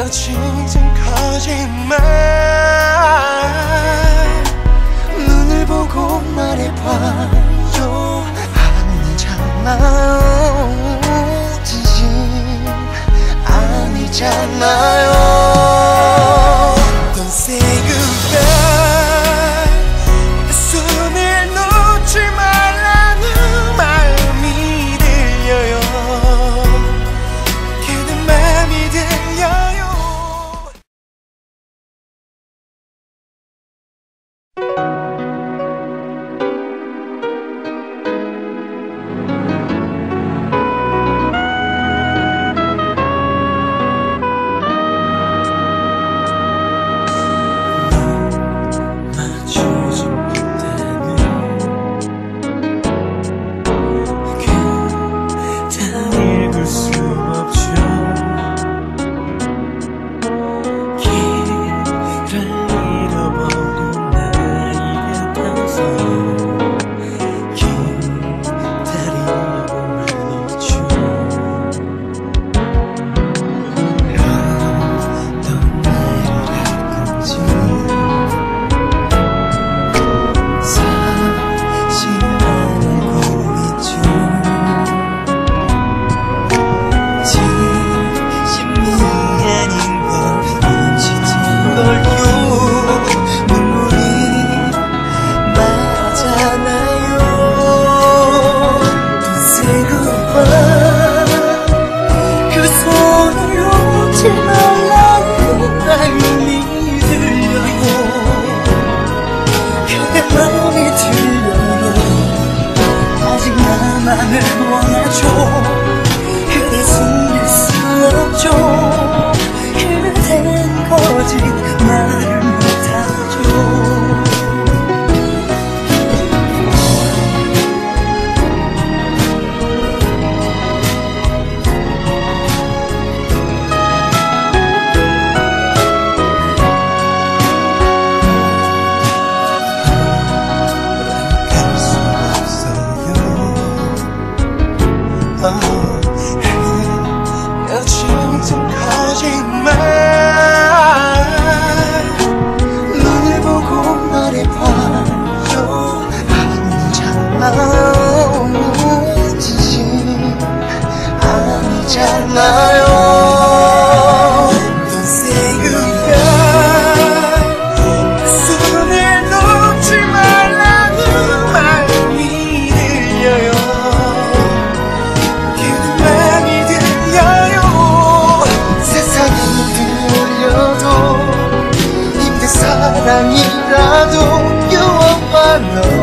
거친 거짓말. 눈을 보고 말해봐요. 아니잖아. 진심 아니잖아. 脸往哪儿 나요 Don't 손을 놓지 말라는 말이 들려요. 그만이 들려요. 세상이 들려도 이게 사랑이라도 You are my love.